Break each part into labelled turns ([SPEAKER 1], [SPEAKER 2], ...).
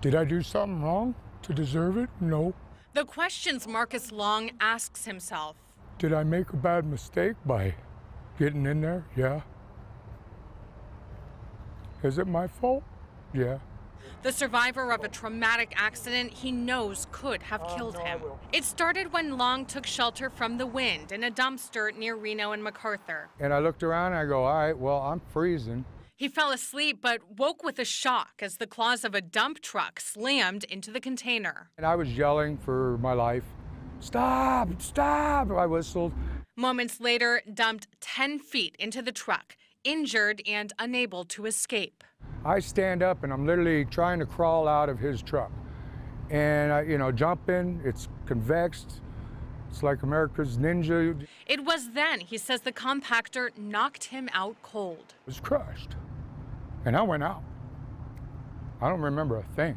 [SPEAKER 1] Did I do something wrong to deserve it? No.
[SPEAKER 2] The questions Marcus Long asks himself.
[SPEAKER 1] Did I make a bad mistake by getting in there? Yeah. Is it my fault? Yeah.
[SPEAKER 2] The survivor of a traumatic accident he knows could have oh, killed him. It started when Long took shelter from the wind in a dumpster near Reno and MacArthur.
[SPEAKER 1] And I looked around and I go, all right, well, I'm freezing.
[SPEAKER 2] He fell asleep but woke with a shock as the claws of a dump truck slammed into the container.
[SPEAKER 1] And I was yelling for my life. Stop, stop, I whistled.
[SPEAKER 2] Moments later, dumped 10 feet into the truck, injured and unable to escape.
[SPEAKER 1] I stand up and I'm literally trying to crawl out of his truck. And I, you know, jump in, it's convexed. It's like America's Ninja. It
[SPEAKER 2] It was then, he says, the compactor knocked him out cold.
[SPEAKER 1] It was crushed. And I went out. I don't remember a thing.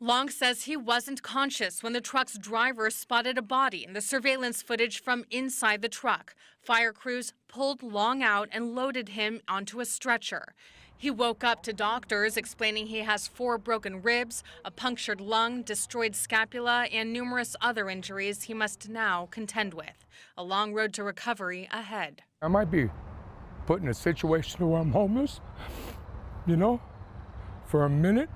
[SPEAKER 2] Long says he wasn't conscious when the truck's driver spotted a body in the surveillance footage from inside the truck. Fire crews pulled Long out and loaded him onto a stretcher. He woke up to doctors explaining he has four broken ribs, a punctured lung, destroyed scapula, and numerous other injuries he must now contend with. A long road to recovery ahead.
[SPEAKER 1] I might be put in a situation where I'm homeless, you know, for a minute.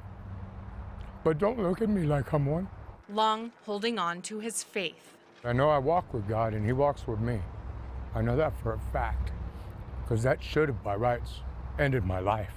[SPEAKER 1] But don't look at me like I'm one.
[SPEAKER 2] Long holding on to his faith.
[SPEAKER 1] I know I walk with God and He walks with me. I know that for a fact. Because that should have, by rights, ended my life.